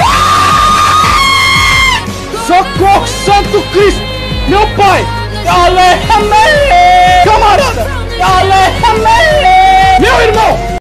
Ah! Socorro, Santo Cristo! Meu pai!